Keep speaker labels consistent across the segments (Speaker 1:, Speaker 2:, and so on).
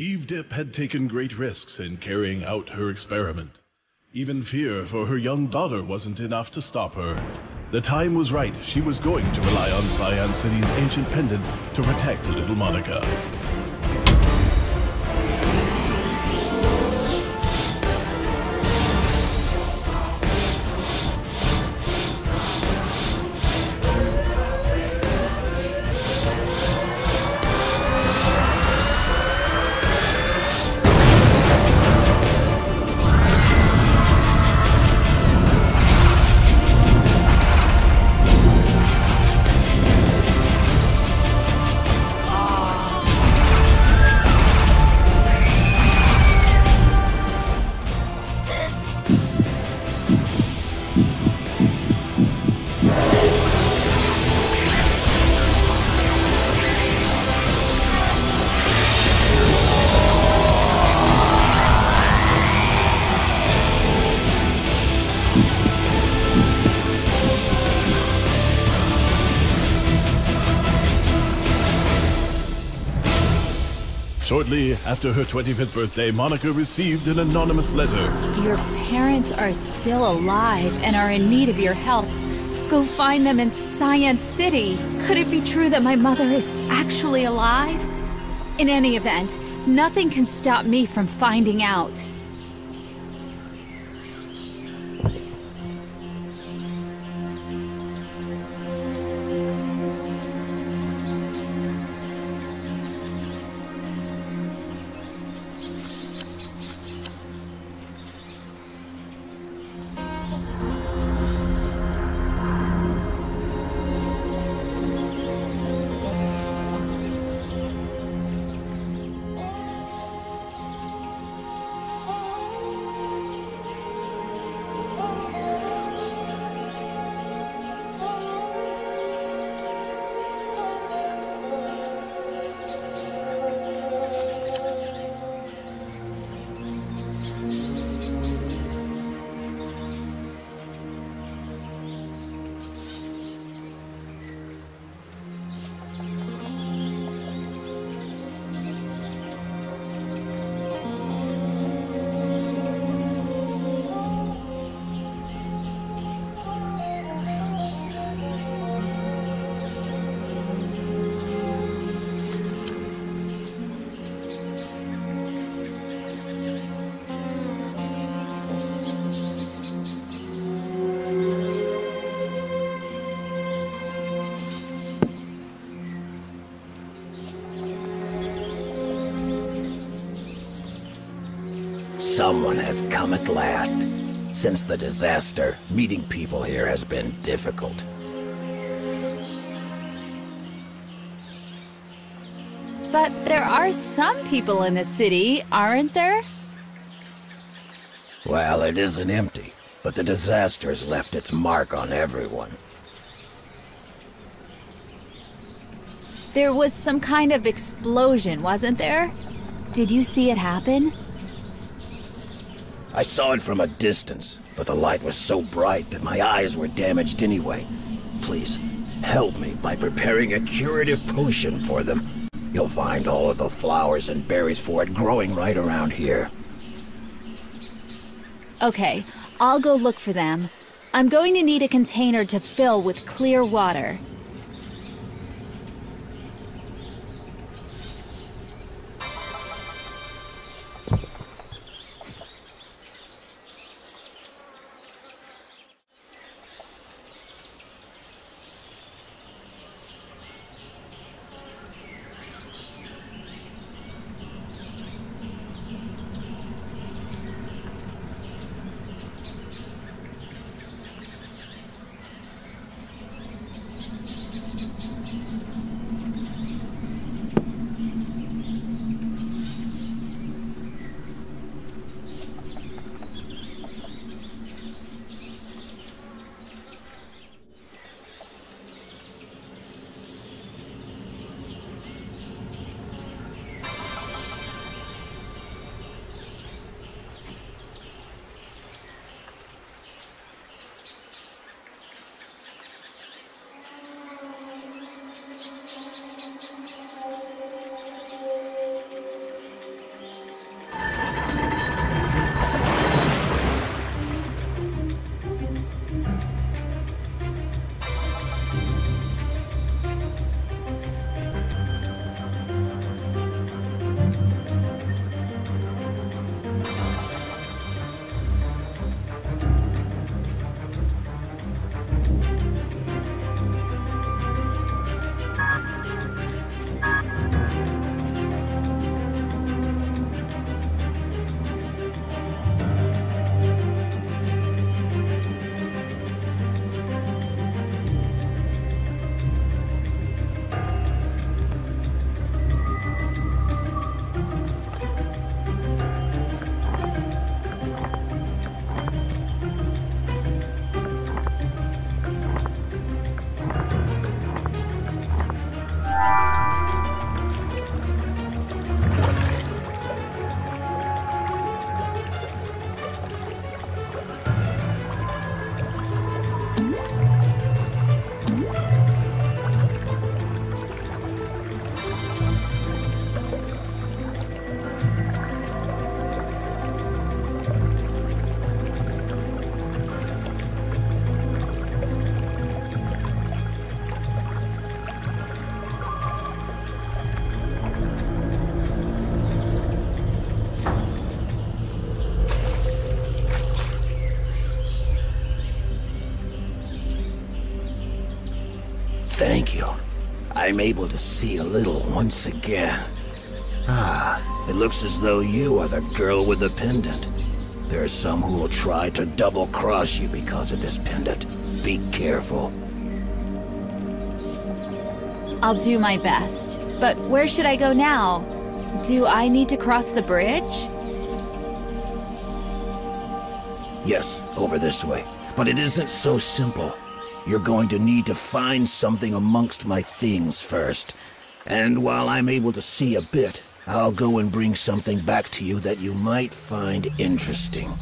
Speaker 1: Eve Dip had taken great risks in carrying out her experiment. Even fear for her young daughter wasn't enough to stop her. The time was right. She was going to rely on Cyan City's ancient pendant to protect little Monica. After her 25th birthday, Monica received an anonymous letter.
Speaker 2: Your parents are still alive and are in need of your help. Go find them in Cyan City. Could it be true that my mother is actually alive? In any event, nothing can stop me from finding out.
Speaker 3: Someone has come at last. Since the disaster, meeting people here has been difficult.
Speaker 2: But there are some people in the city, aren't there?
Speaker 3: Well, it isn't empty, but the disaster's left its mark on everyone.
Speaker 2: There was some kind of explosion, wasn't there? Did you see it happen?
Speaker 3: I saw it from a distance, but the light was so bright that my eyes were damaged anyway. Please, help me by preparing a curative potion for them. You'll find all of the flowers and berries for it growing right around here.
Speaker 2: Okay, I'll go look for them. I'm going to need a container to fill with clear water.
Speaker 3: I'm able to see a little once again. Ah, it looks as though you are the girl with the pendant. There are some who will try to double-cross you because of this pendant. Be careful.
Speaker 2: I'll do my best. But where should I go now? Do I need to cross the bridge?
Speaker 3: Yes, over this way. But it isn't so simple. You're going to need to find something amongst my things first. And while I'm able to see a bit, I'll go and bring something back to you that you might find interesting.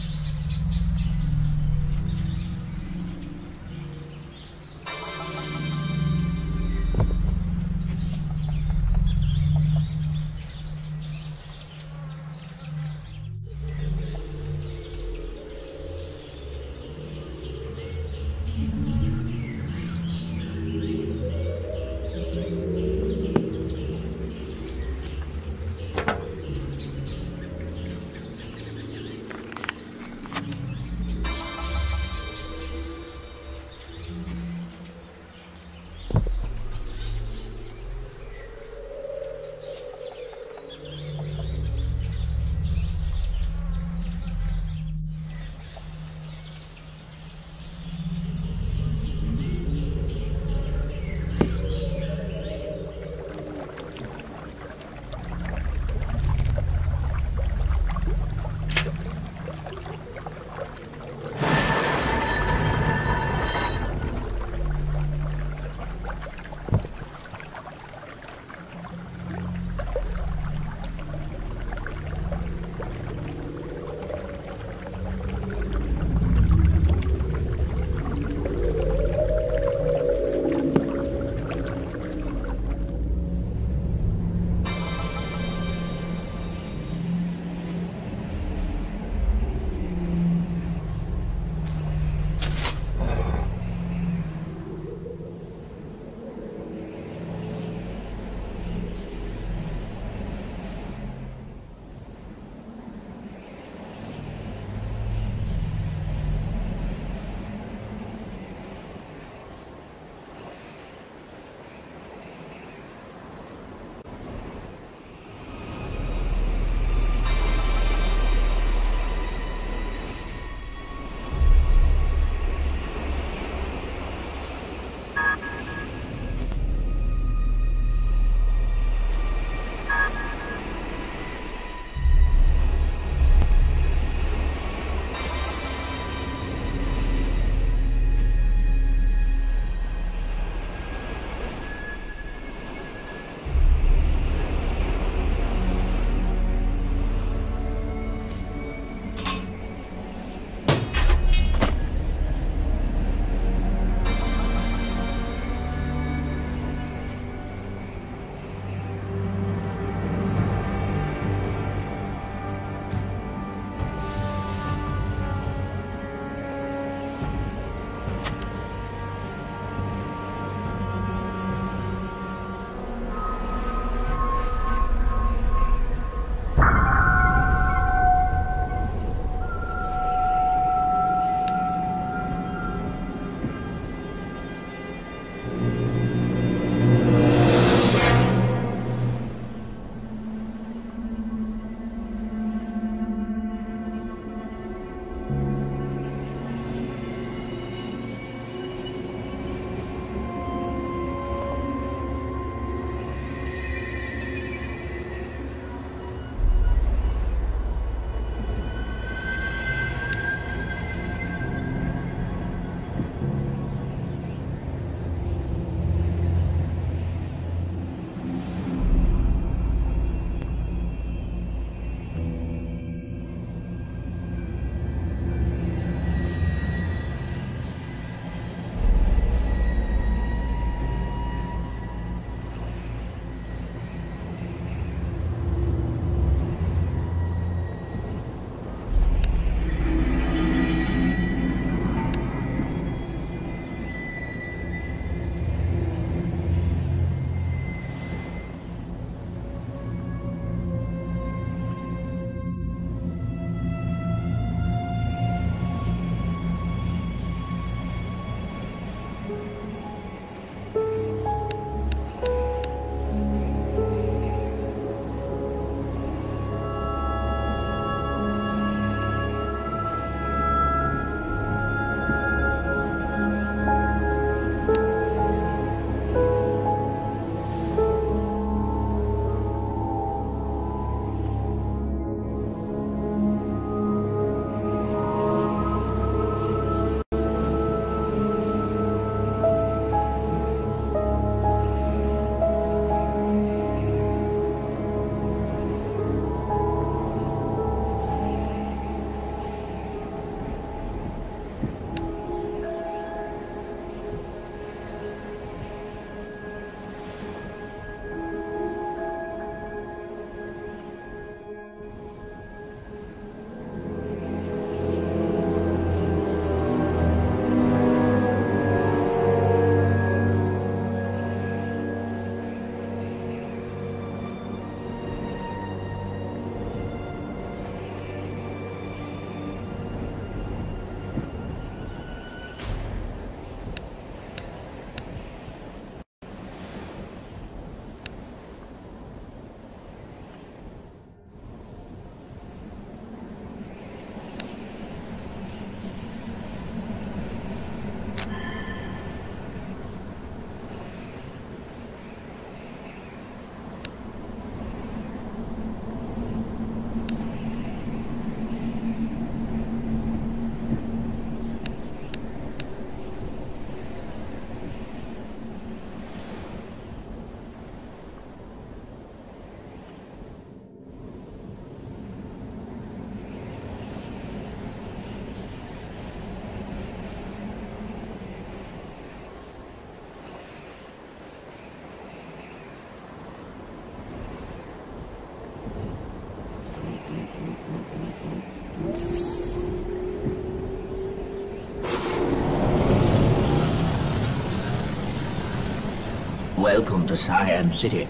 Speaker 4: Welcome to Cyan City.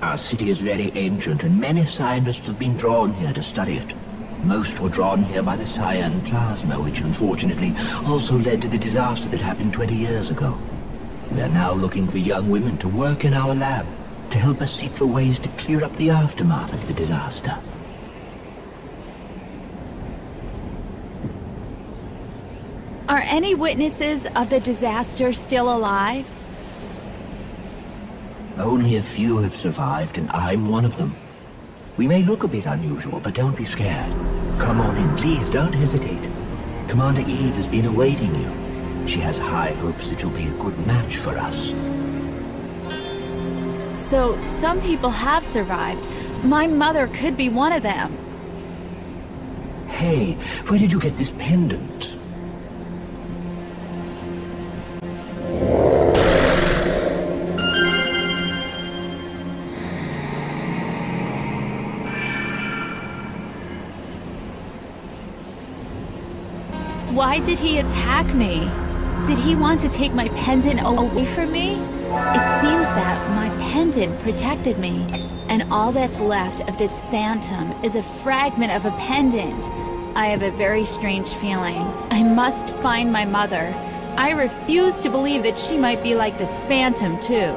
Speaker 4: Our city is very ancient, and many scientists have been drawn here to study it. Most were drawn here by the cyan plasma, which unfortunately also led to the disaster that happened 20 years ago. We are now looking for young women to work in our lab, to help us seek for ways to clear up the aftermath of the disaster.
Speaker 2: Are any witnesses of the disaster still alive?
Speaker 4: Only a few have survived, and I'm one of them. We may look a bit unusual, but don't be scared. Come on in, please, don't hesitate. Commander Eve has been awaiting you. She has high hopes that you'll be a good match for us.
Speaker 2: So, some people have survived. My mother could be one of them.
Speaker 4: Hey, where did you get this pendant?
Speaker 2: Why did he attack me? Did he want to take my pendant away from me? It seems that my pendant protected me, and all that's left of this phantom is a fragment of a pendant. I have a very strange feeling. I must find my mother. I refuse to believe that she might be like this phantom, too.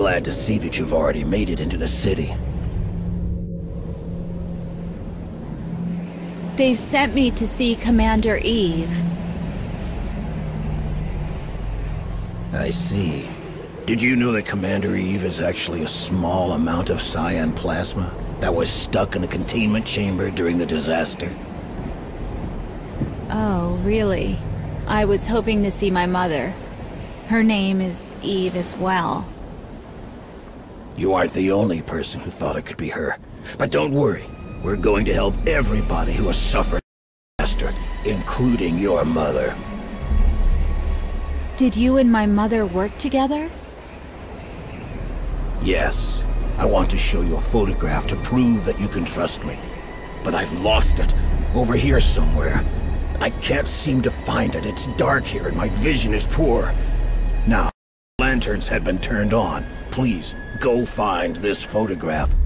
Speaker 3: Glad to see that you've already made it into the city.
Speaker 2: They've sent me to see Commander Eve.
Speaker 3: I see. Did you know that Commander Eve is actually a small amount of cyan plasma that was stuck in a containment chamber during the disaster?
Speaker 2: Oh, really? I was hoping to see my mother. Her name is Eve as well.
Speaker 3: You aren't the only person who thought it could be her. But don't worry. We're going to help everybody who has suffered disaster, including your mother.
Speaker 2: Did you and my mother work together?
Speaker 3: Yes. I want to show you a photograph to prove that you can trust me. But I've lost it. Over here somewhere. I can't seem to find it. It's dark here and my vision is poor. Now, lanterns have been turned on. Please, go find this photograph.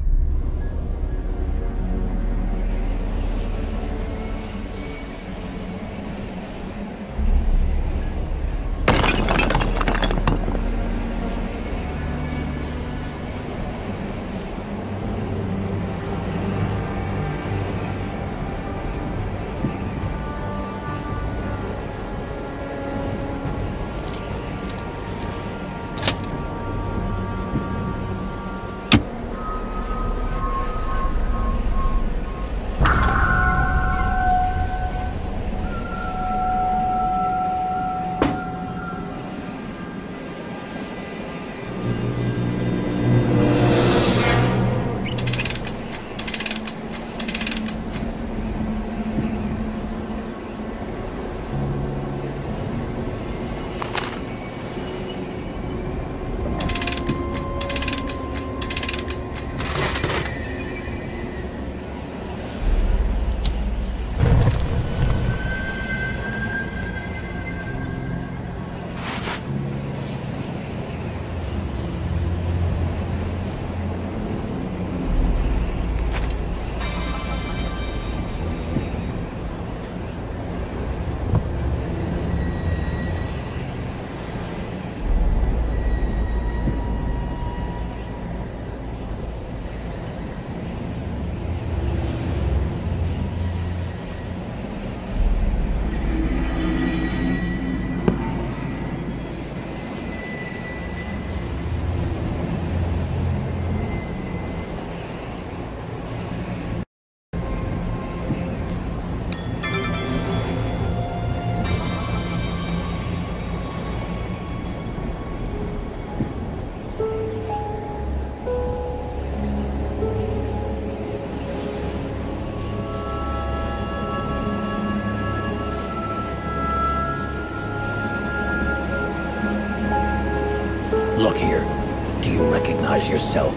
Speaker 3: Yourself?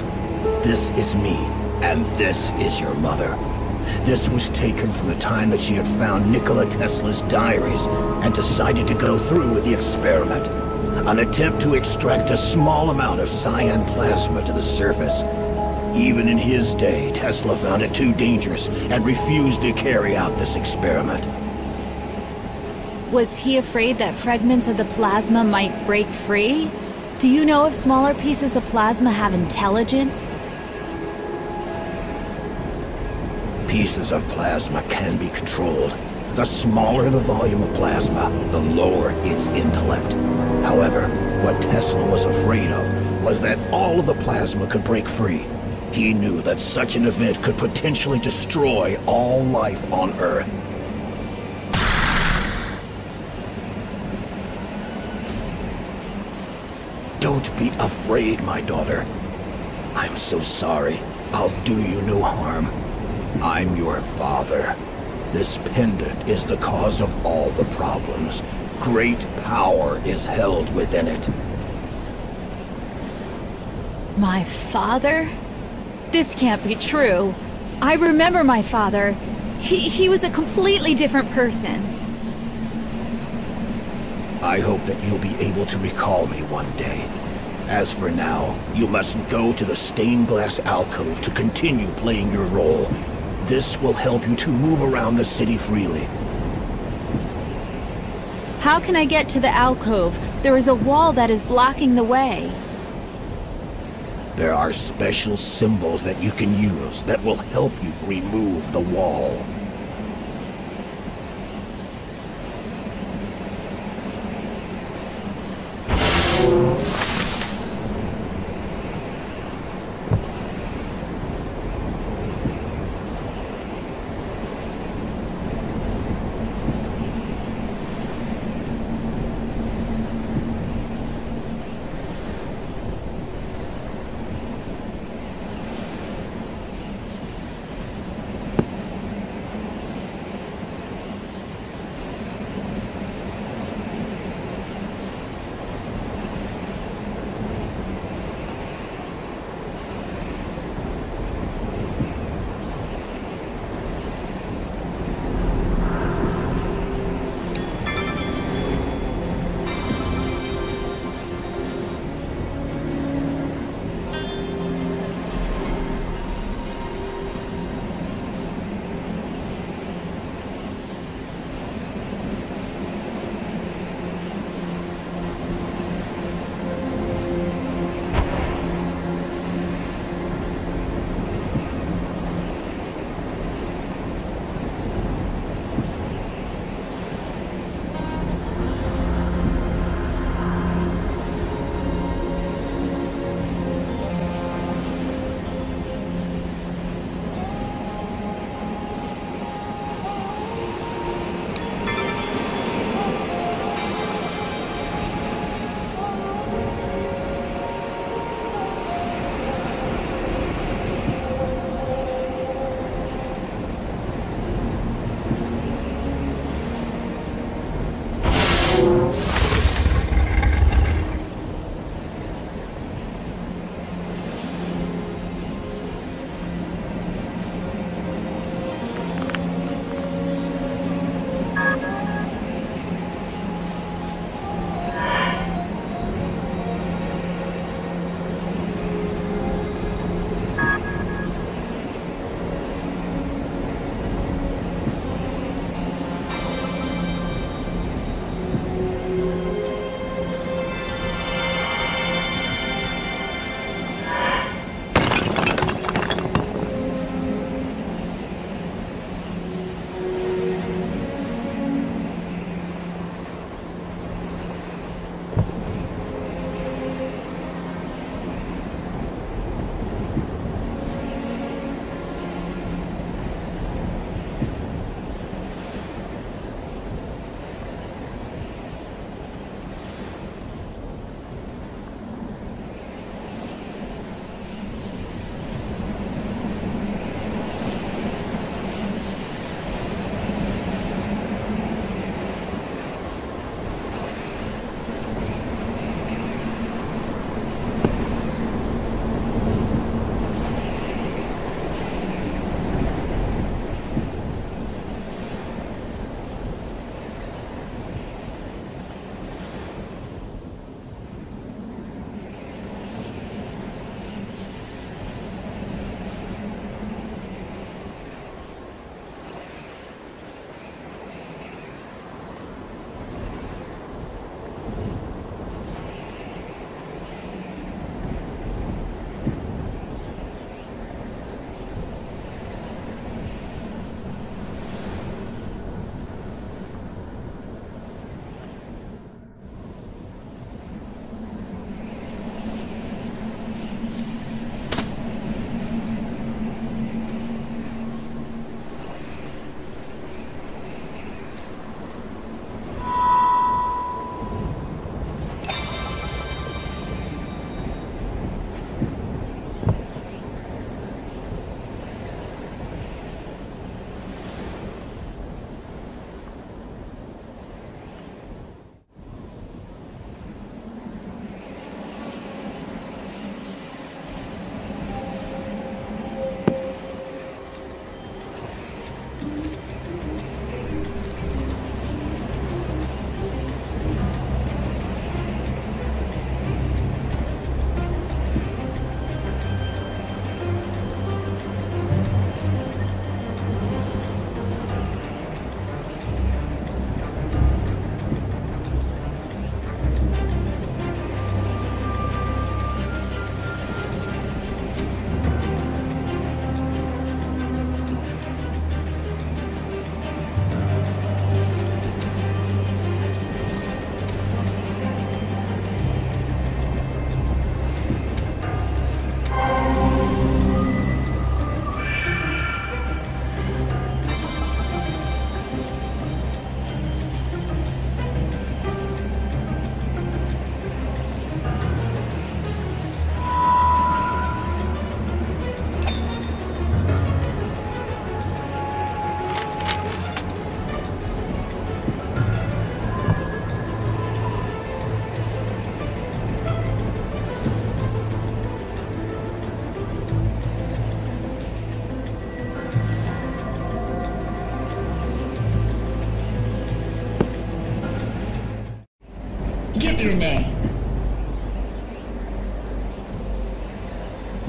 Speaker 3: This is me, and this is your mother. This was taken from the time that she had found Nikola Tesla's diaries and decided to go through with the experiment. An attempt to extract a small amount of cyan plasma to the surface. Even in his day, Tesla found it too dangerous and refused to carry out this experiment.
Speaker 2: Was he afraid that fragments of the plasma might break free? Do you know if smaller pieces of plasma have intelligence?
Speaker 3: Pieces of plasma can be controlled. The smaller the volume of plasma, the lower its intellect. However, what Tesla was afraid of was that all of the plasma could break free. He knew that such an event could potentially destroy all life on Earth. Don't be afraid, my daughter. I'm so sorry. I'll do you no harm. I'm your father. This pendant is the cause of all the problems. Great power is held within it.
Speaker 2: My father? This can't be true. I remember my father. He, he was a completely different person.
Speaker 3: I hope that you'll be able to recall me one day. As for now, you must go to the stained glass alcove to continue playing your role. This will help you to move around the city freely.
Speaker 2: How can I get to the alcove? There is a wall that is blocking the way.
Speaker 3: There are special symbols that you can use that will help you remove the wall.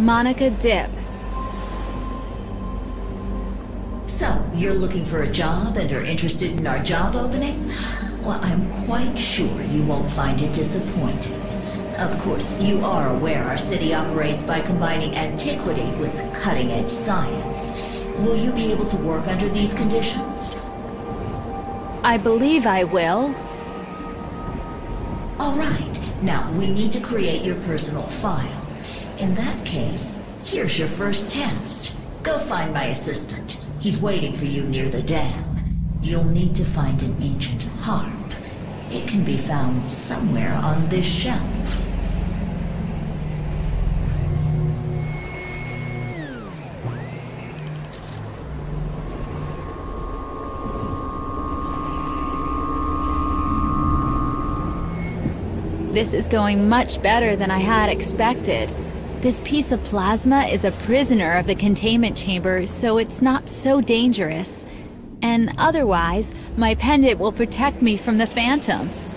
Speaker 2: Monica Dipp.
Speaker 5: So, you're looking for a job and are interested in our job opening? Well, I'm quite sure you won't find it disappointing. Of course, you are aware our city operates by combining antiquity with cutting-edge science. Will you be able to work under these conditions?
Speaker 2: I believe I will.
Speaker 5: All right. Now, we need to create your personal file. In that case, here's your first test. Go find my assistant. He's waiting for you near the dam. You'll need to find an ancient harp. It can be found somewhere on this shelf.
Speaker 2: This is going much better than I had expected. This piece of plasma is a prisoner of the containment chamber, so it's not so dangerous. And otherwise, my pendant will protect me from the phantoms.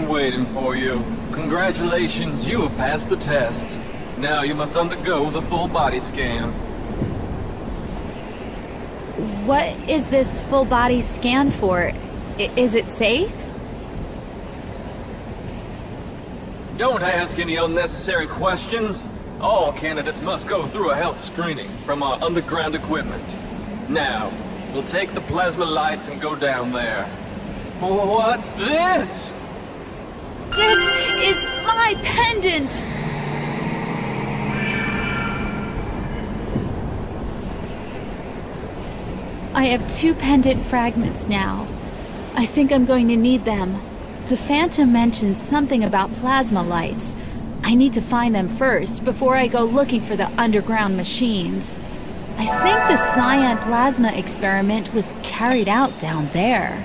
Speaker 6: Been waiting for you. Congratulations, you have passed the test. Now you must undergo the full body scan.
Speaker 2: What is this full body scan for? I is it safe?
Speaker 6: Don't ask any unnecessary questions. All candidates must go through a health screening from our underground equipment. Now, we'll take the plasma lights and go down there. What's this?
Speaker 2: This is my pendant! I have two pendant fragments now. I think I'm going to need them. The Phantom mentioned something about plasma lights. I need to find them first before I go looking for the underground machines. I think the cyan plasma experiment was carried out down there.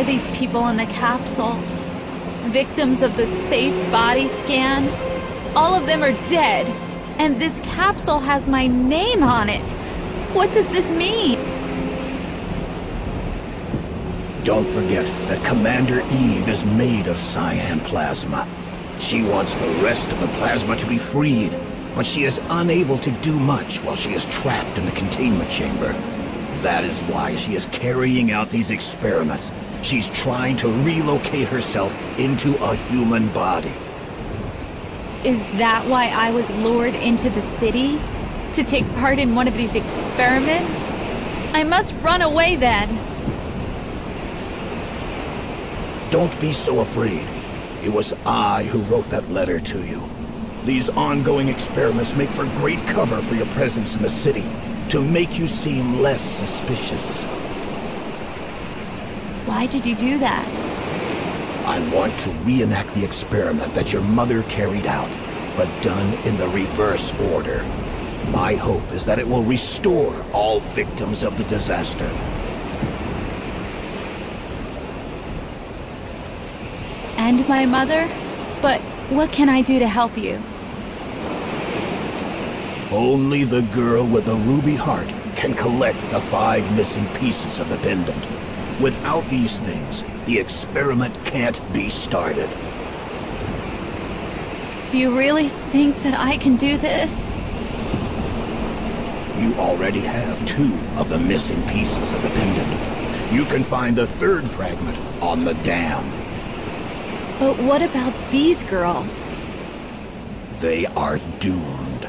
Speaker 2: Are these people in the capsules? Victims of the safe body scan? All of them are dead, and this capsule has my name on it. What does this mean?
Speaker 3: Don't forget that Commander Eve is made of cyan plasma. She wants the rest of the plasma to be freed, but she is unable to do much while she is trapped in the containment chamber. That is why she is carrying out these experiments She's trying to relocate herself into a human body.
Speaker 2: Is that why I was lured into the city? To take part in one of these experiments? I must run away then.
Speaker 3: Don't be so afraid. It was I who wrote that letter to you. These ongoing experiments make for great cover for your presence in the city, to make you seem less suspicious.
Speaker 2: Why did you do that?
Speaker 3: I want to reenact the experiment that your mother carried out, but done in the reverse order. My hope is that it will restore all victims of the disaster.
Speaker 2: And my mother? But what can I do to help you?
Speaker 3: Only the girl with the ruby heart can collect the five missing pieces of the pendant. Without these things, the experiment can't be started.
Speaker 2: Do you really think that I can do this?
Speaker 3: You already have two of the missing pieces of the pendant. You can find the third fragment on the dam.
Speaker 2: But what about these girls?
Speaker 3: They are doomed.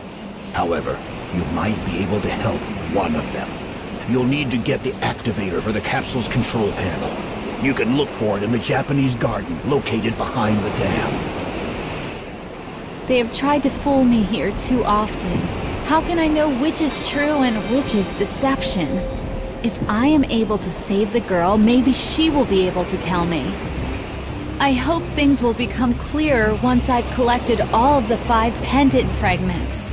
Speaker 3: However, you might be able to help one of them. You'll need to get the activator for the capsule's control panel. You can look for it in the Japanese garden located behind the dam.
Speaker 2: They have tried to fool me here too often. How can I know which is true and which is deception? If I am able to save the girl, maybe she will be able to tell me. I hope things will become clearer once I've collected all of the five pendant fragments.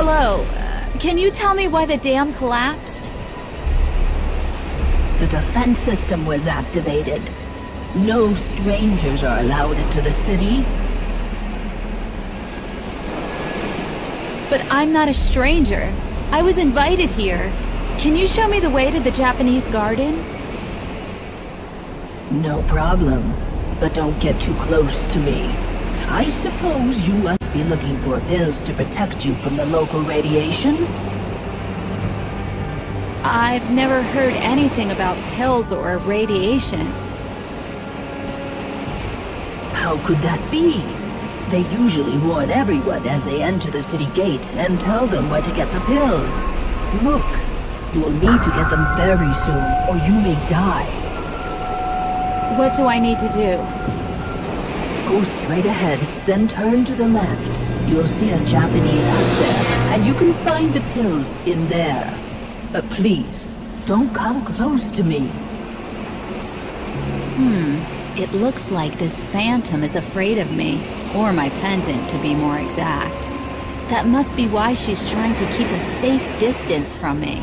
Speaker 2: Hello. Uh, can you tell me why the dam collapsed?
Speaker 7: The defense system was activated. No strangers are allowed into the city.
Speaker 2: But I'm not a stranger. I was invited here. Can you show me the way to the Japanese garden?
Speaker 7: No problem. But don't get too close to me. I suppose you must be looking for pills to protect you from the local radiation?
Speaker 2: I've never heard anything about pills or radiation.
Speaker 7: How could that be? They usually warn everyone as they enter the city gates and tell them where to get the pills. Look, you will need to get them very soon, or you may die.
Speaker 2: What do I need to do?
Speaker 7: Straight ahead, then turn to the left. You'll see a Japanese hut there, and you can find the pills in there. But please, don't come close to me.
Speaker 2: Hmm. It looks like this phantom is afraid of me. Or my pendant, to be more exact. That must be why she's trying to keep a safe distance from me.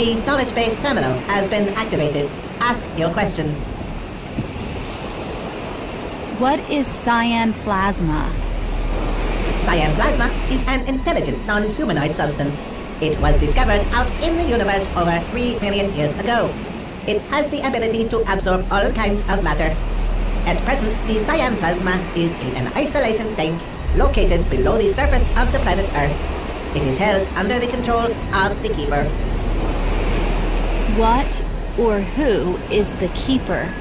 Speaker 8: The knowledge base terminal has been activated. Ask your question.
Speaker 2: What is cyan plasma?
Speaker 8: Cyan plasma is an intelligent non-humanoid substance. It was discovered out in the universe over 3 million years ago. It has the ability to absorb all kinds of matter. At present, the cyan plasma is in an isolation tank located below the surface of the planet Earth. It is held under the control of the Keeper.
Speaker 2: What or who is the Keeper?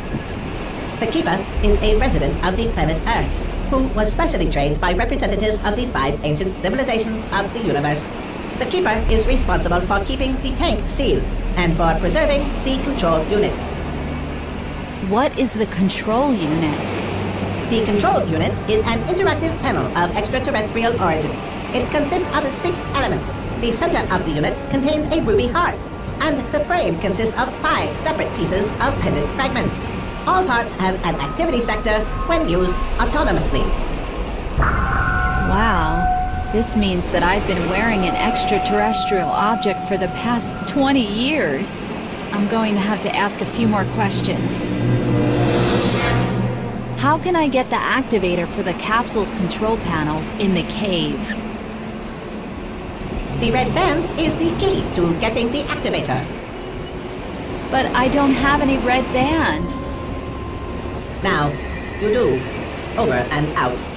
Speaker 8: The Keeper is a resident of the planet Earth, who was specially trained by representatives of the five ancient civilizations of the universe. The Keeper is responsible for keeping the tank sealed and for preserving the control unit.
Speaker 2: What is the control unit?
Speaker 8: The control unit is an interactive panel of extraterrestrial origin. It consists of six elements. The center of the unit contains a ruby heart, and the frame consists of five separate pieces of pendant fragments. All parts have an activity sector when used autonomously.
Speaker 2: Wow. This means that I've been wearing an extraterrestrial object for the past 20 years. I'm going to have to ask a few more questions. How can I get the activator for the capsule's control panels in the cave?
Speaker 8: The red band is the key to getting the activator.
Speaker 2: But I don't have any red band.
Speaker 8: Now, you do. Over and out.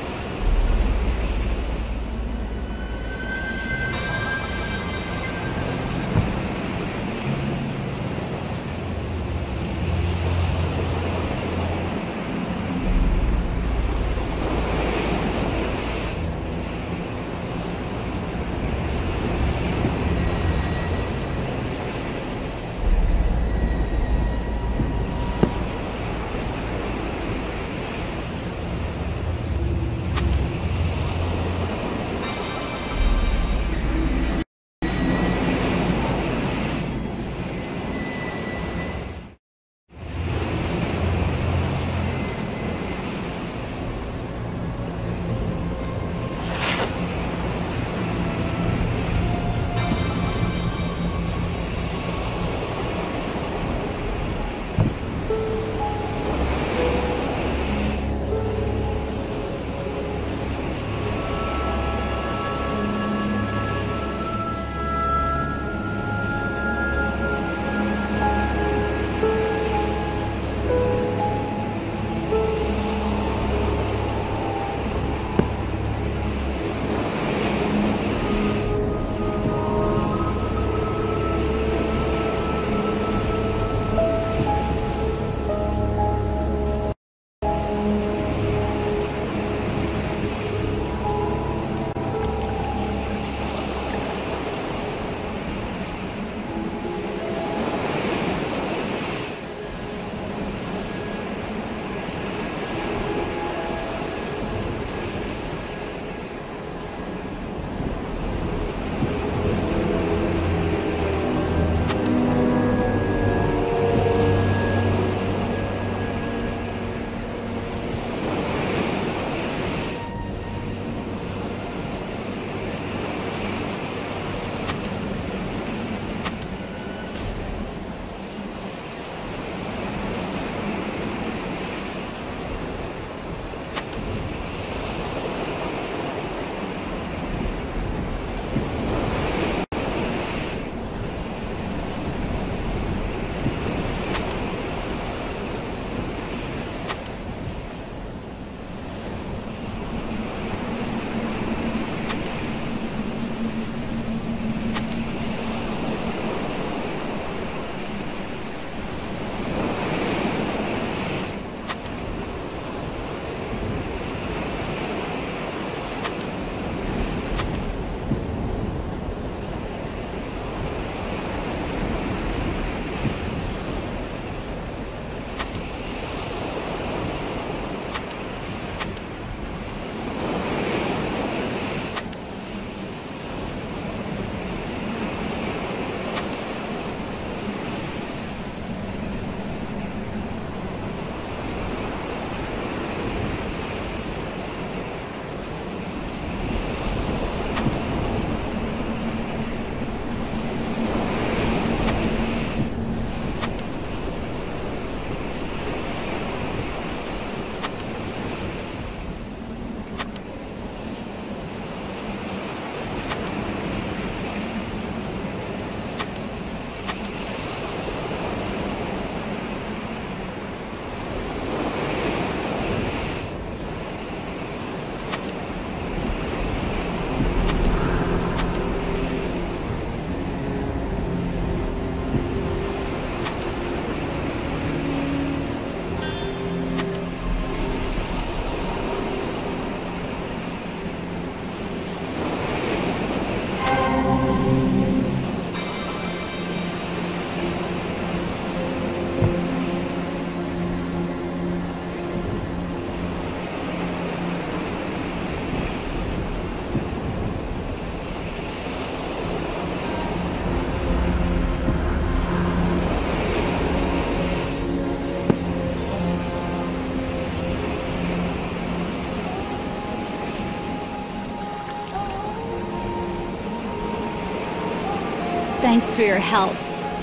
Speaker 2: Thanks for your help.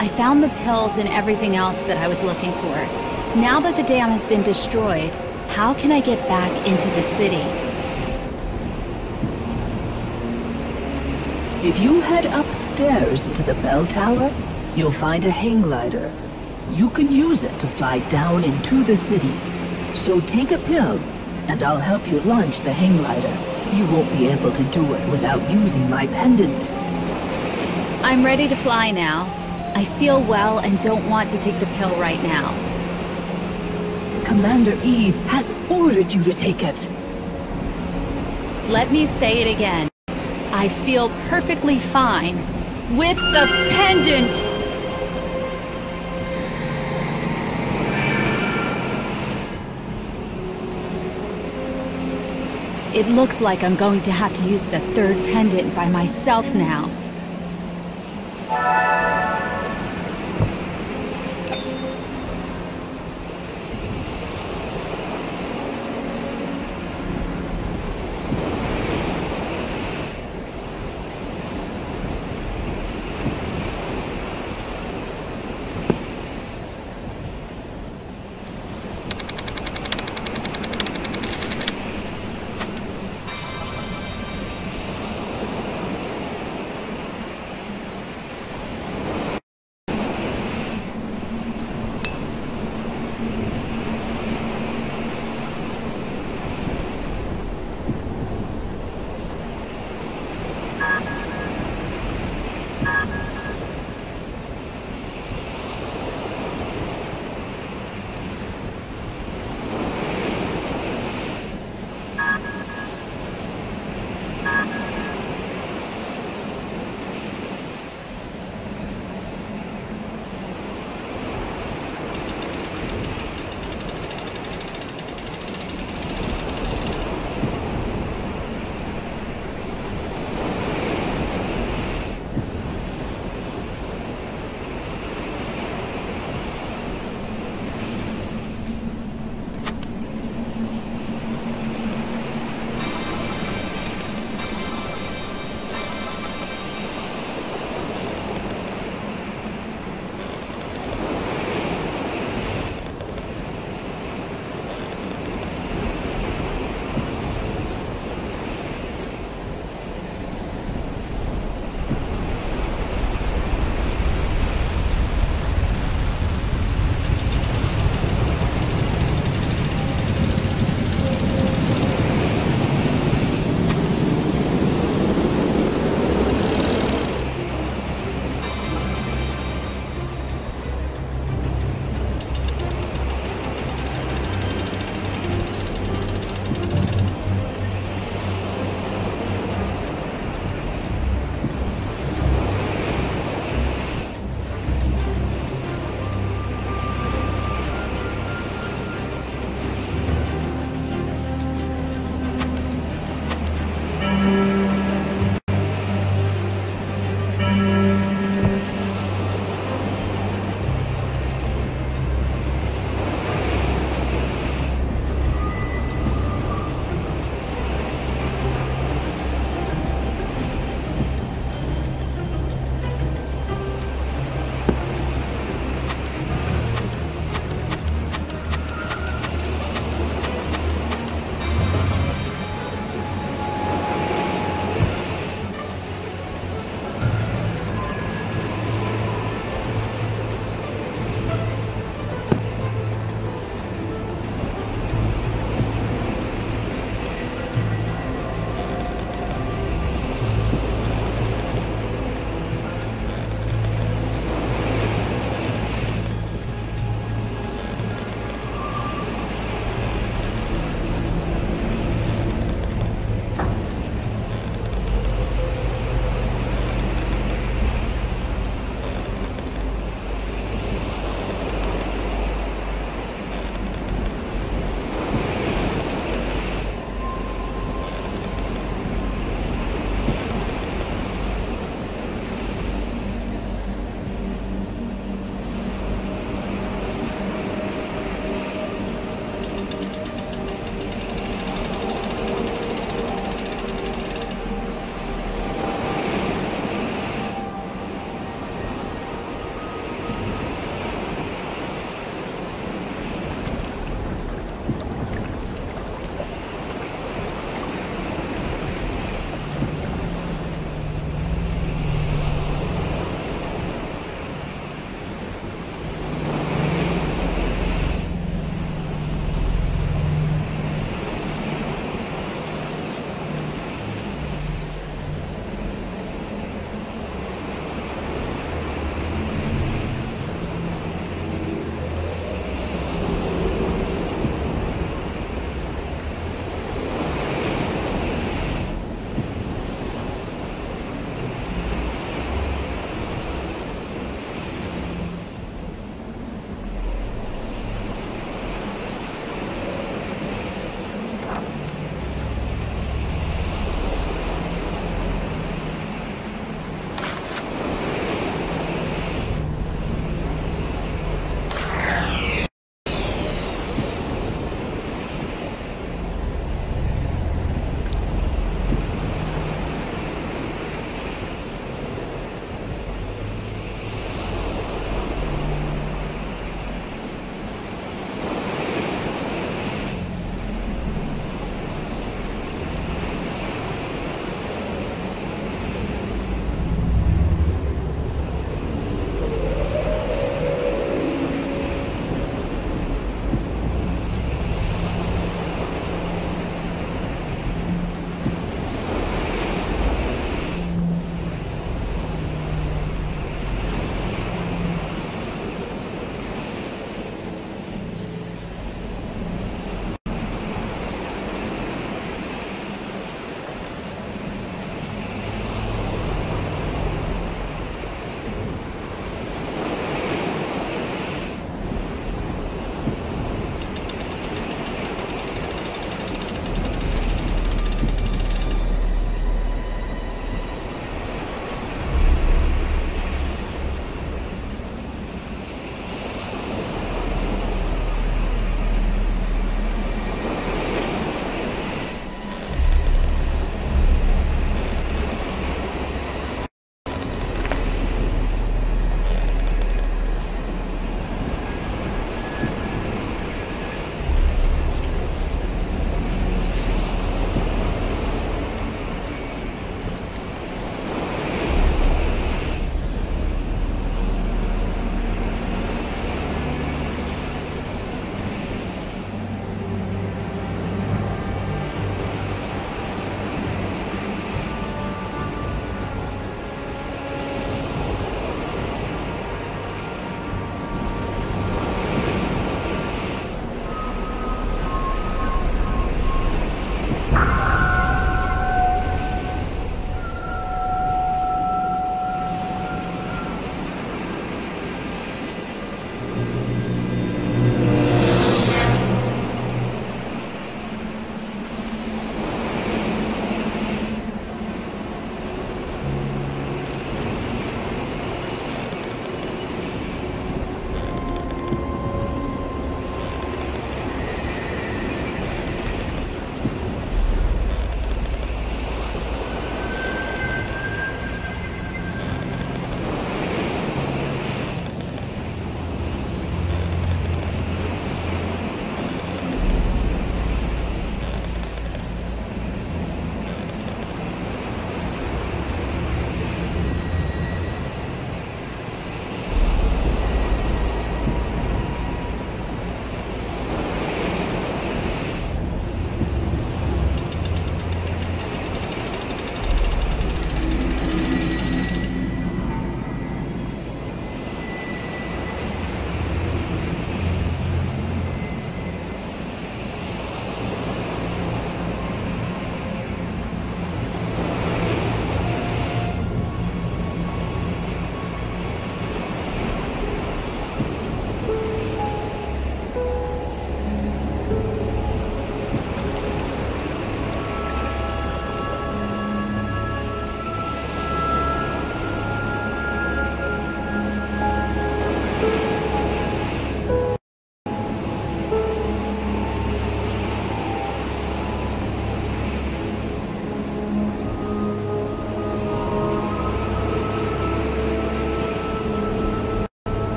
Speaker 2: I found the pills and everything else that I was looking for. Now that the dam has been destroyed, how can I get back into the city?
Speaker 7: If you head upstairs to the bell tower, you'll find a hang glider. You can use it to fly down into the city. So take a pill, and I'll help you launch the hang glider. You won't be able to do it without using my pendant.
Speaker 2: I'm ready to fly now. I feel well and don't want to take the pill right now.
Speaker 7: Commander Eve has ordered you to take it.
Speaker 2: Let me say it again. I feel perfectly fine with the pendant! It looks like I'm going to have to use the third pendant by myself now. I,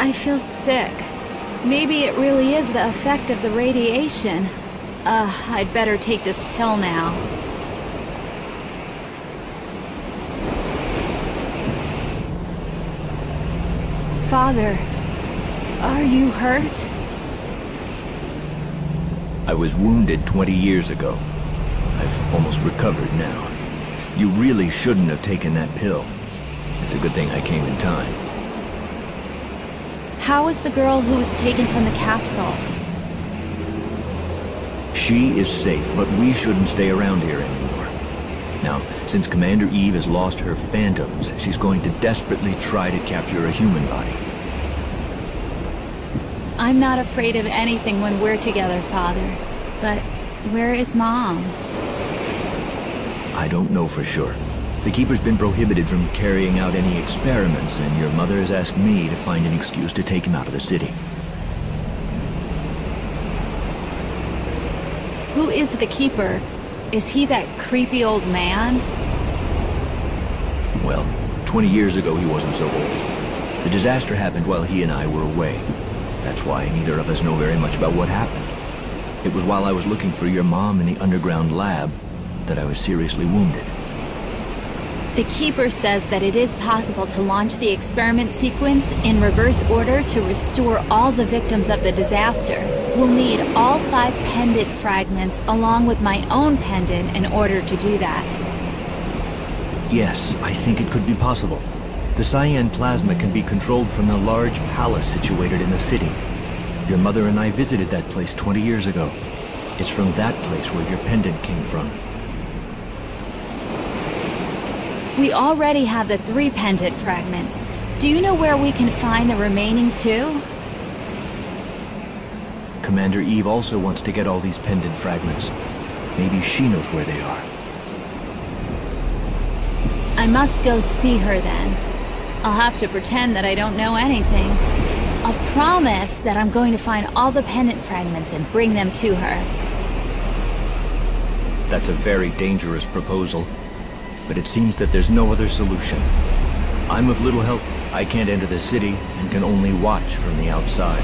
Speaker 2: I feel sick. Maybe it really is the effect of the radiation. Uh, I'd better take this pill now. Father, are you hurt?
Speaker 4: I was wounded 20 years ago. I've almost recovered now. You really shouldn't have taken that pill. It's a good thing I came in time.
Speaker 2: How is the girl who was taken from the capsule?
Speaker 4: She is safe, but we shouldn't stay around here anymore. Now, since Commander Eve has lost her phantoms, she's going to desperately try to capture a human body.
Speaker 2: I'm not afraid of anything when we're together, Father. But where is Mom?
Speaker 4: I don't know for sure. The Keeper's been prohibited from carrying out any experiments, and your mother has asked me to find an excuse to take him out of the city.
Speaker 2: Who is the Keeper? Is he that creepy old man?
Speaker 4: Well, 20 years ago he wasn't so old. The disaster happened while he and I were away. That's why neither of us know very much about what happened. It was while I was looking for your mom in the underground lab that I was seriously wounded.
Speaker 2: The Keeper says that it is possible to launch the experiment sequence in reverse order to restore all the victims of the disaster. We'll need all five pendant fragments along with my own pendant in order to do that.
Speaker 4: Yes, I think it could be possible. The cyan plasma can be controlled from the large palace situated in the city. Your mother and I visited that place 20 years ago. It's from that place where your pendant came from.
Speaker 2: We already have the three pendant fragments. Do you know where we can find the remaining two?
Speaker 4: Commander Eve also wants to get all these pendant fragments. Maybe she knows where they are.
Speaker 2: I must go see her then. I'll have to pretend that I don't know anything. I'll promise that I'm going to find all the pendant fragments and bring them to her.
Speaker 4: That's a very dangerous proposal but it seems that there's no other solution. I'm of little help. I can't enter the city and can only watch from the outside.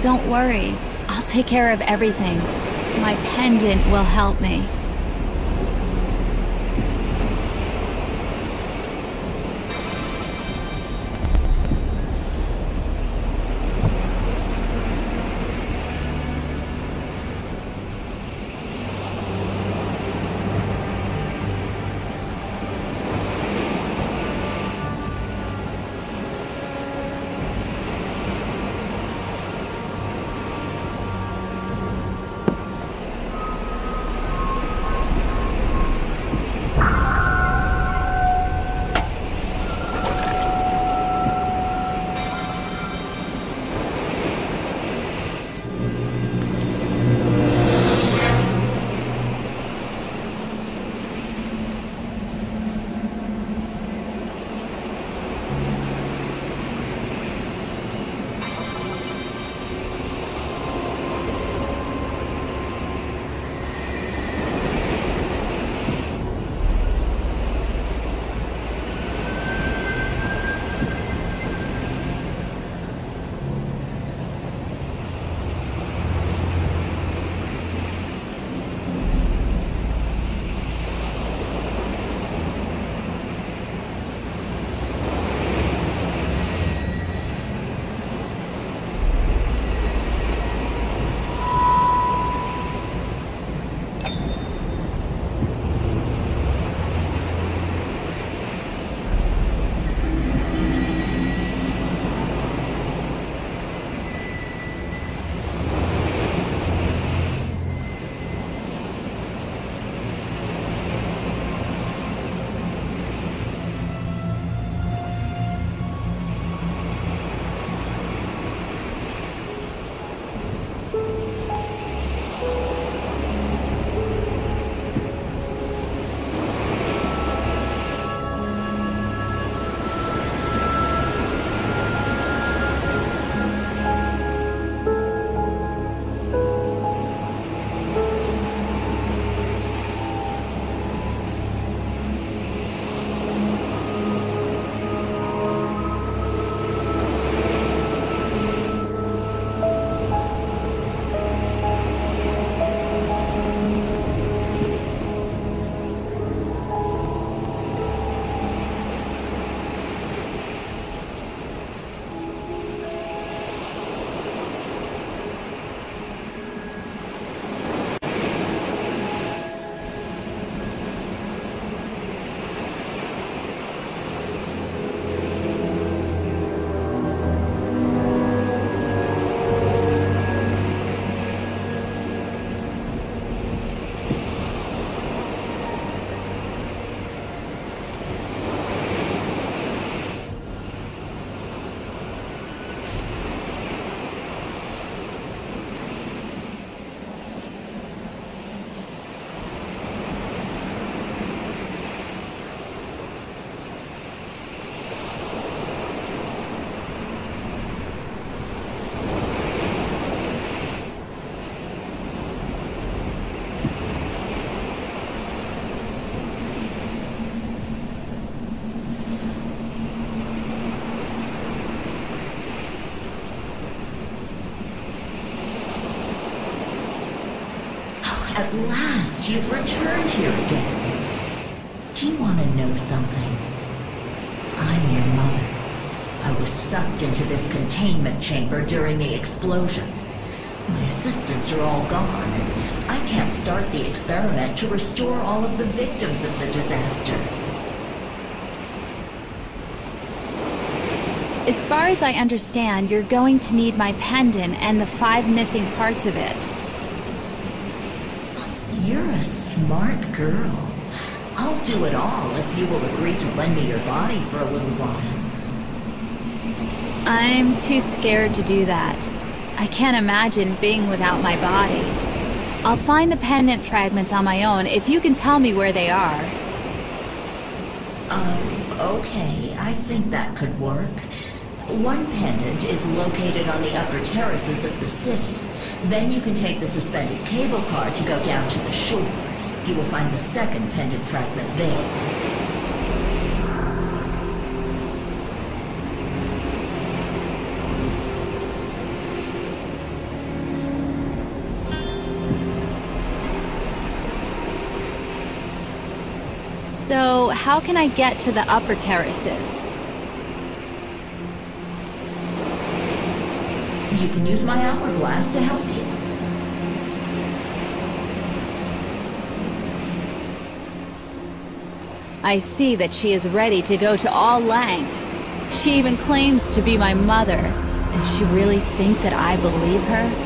Speaker 2: Don't worry. I'll take care of everything. My pendant will help me.
Speaker 5: You've returned here again. Do you want to know something? I'm your mother. I was sucked into this containment chamber during the explosion. My assistants are all gone, and I can't start the experiment to restore all of the victims of the disaster.
Speaker 2: As far as I understand, you're going to need my pendant and the five missing parts of it.
Speaker 5: You're a smart girl. I'll do it all if you will agree to lend me your body for a little while.
Speaker 2: I'm too scared to do that. I can't imagine being without my body. I'll find the pendant fragments on my own if you can tell me where they are.
Speaker 5: Uh, okay, I think that could work. One pendant is located on the upper terraces of the city. Then you can take the suspended cable car to go down to the shore. You will find the second pendant fragment there.
Speaker 2: So, how can I get to the upper terraces?
Speaker 5: You can use my hourglass to help you.
Speaker 2: I see that she is ready to go to all lengths. She even claims to be my mother. Does she really think that I believe her?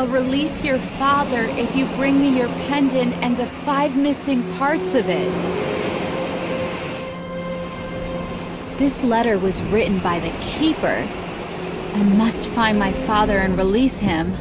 Speaker 2: I'll release your father if you bring me your pendant and the five missing parts of it. This letter was written by the Keeper. I must find my father and release him.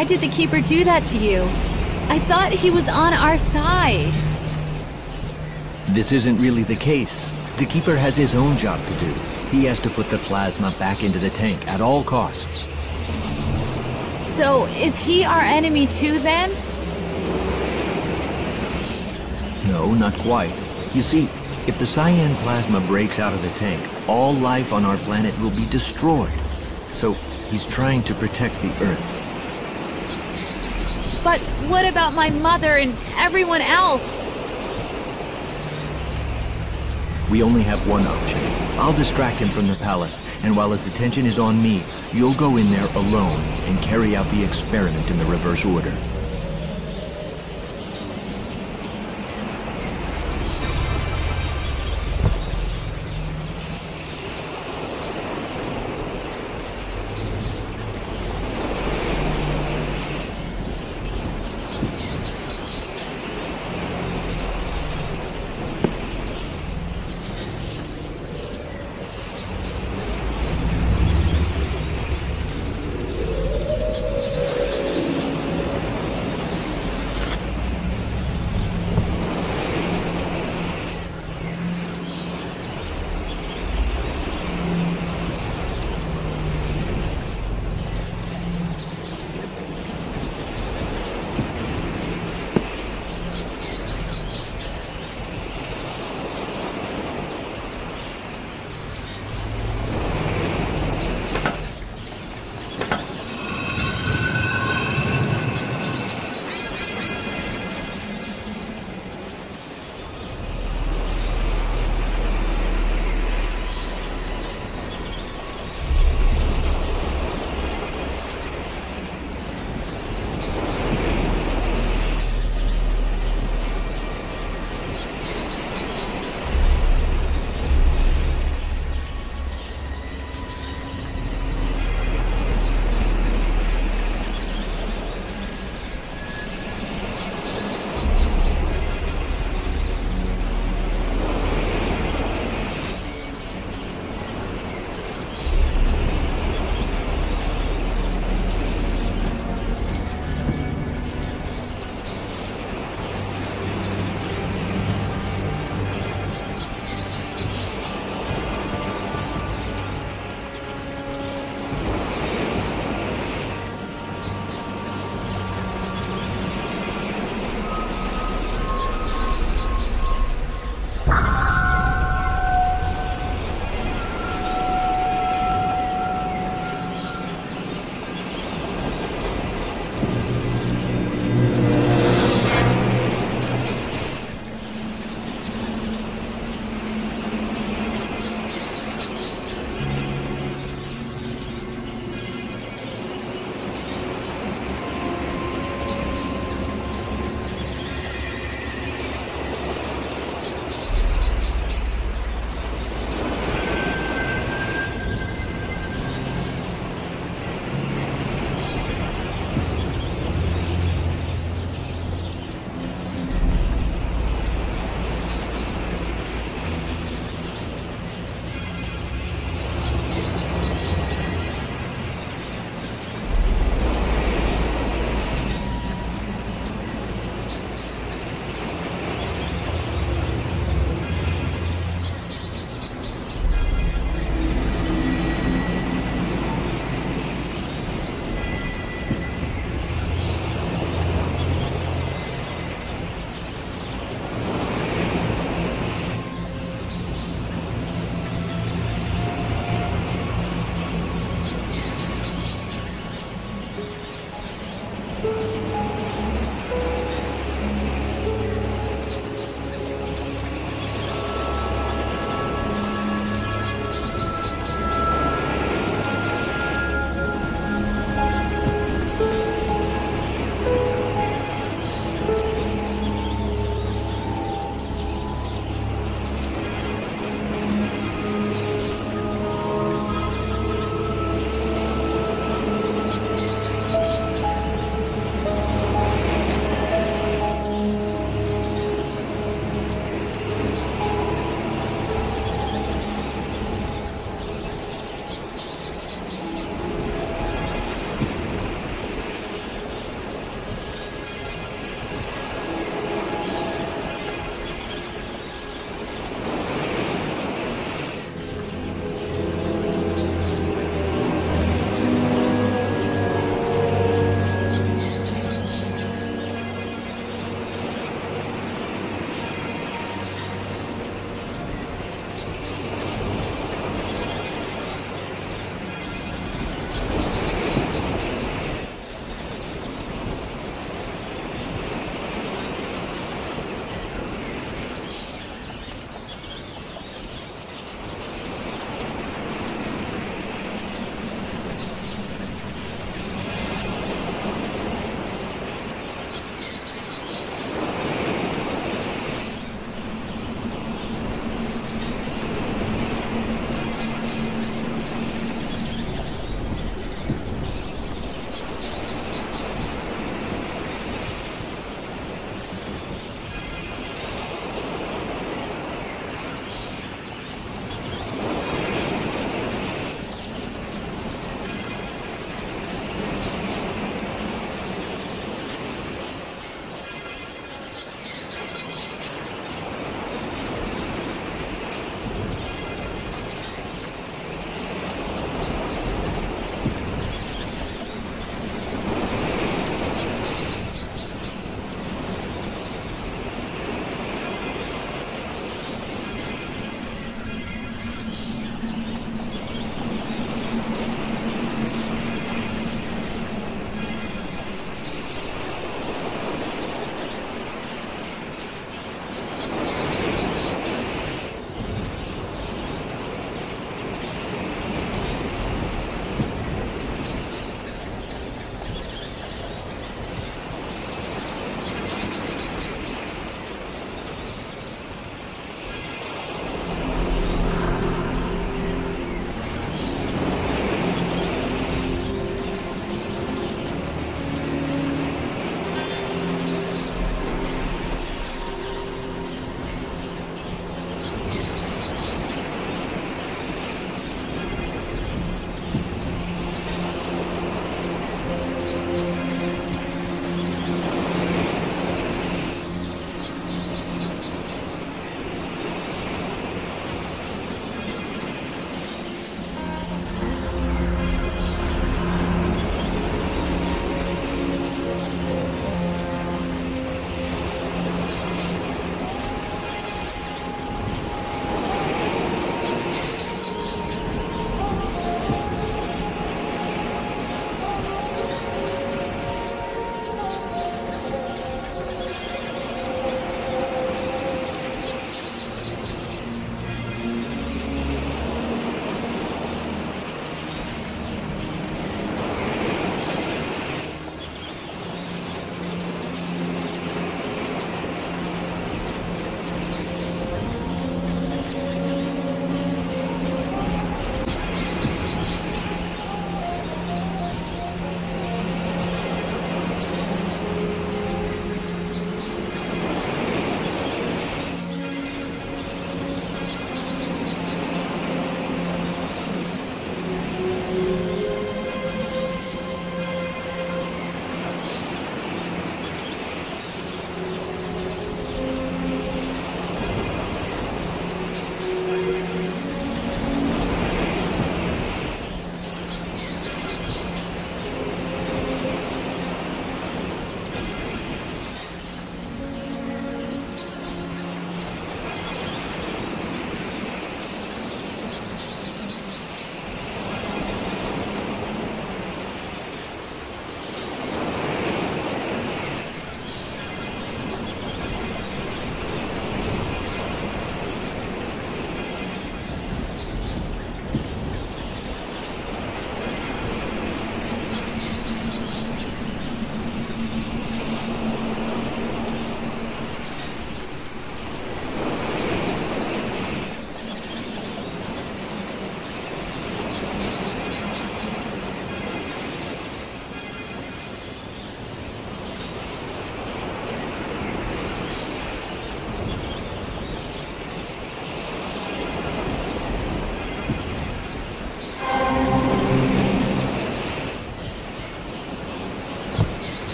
Speaker 2: Why did the Keeper do that to you? I thought he was on our side.
Speaker 4: This isn't really the case. The Keeper has his own job to do. He has to put the plasma back into the tank at all costs.
Speaker 2: So, is he our enemy too then?
Speaker 4: No, not quite. You see, if the cyan plasma breaks out of the tank, all life on our planet will be destroyed. So, he's trying to protect the Earth.
Speaker 2: What about my mother and everyone else?
Speaker 4: We only have one option. I'll distract him from the palace, and while his attention is on me, you'll go in there alone and carry out the experiment in the reverse order.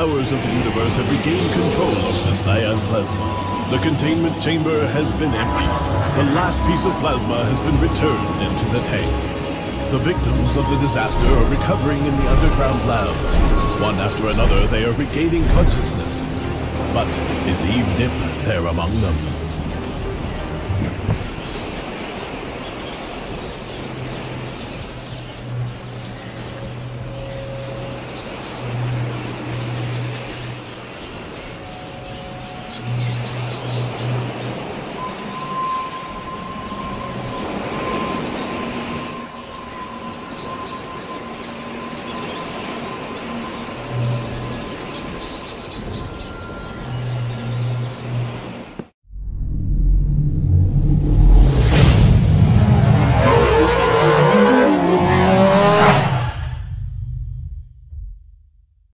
Speaker 1: Powers of the universe have regained control of the cyan plasma. The containment chamber has been emptied. The last piece of plasma has been returned into the tank. The victims of the disaster are recovering in the underground lab. One after another, they are regaining consciousness. But is Eve Dip there among them?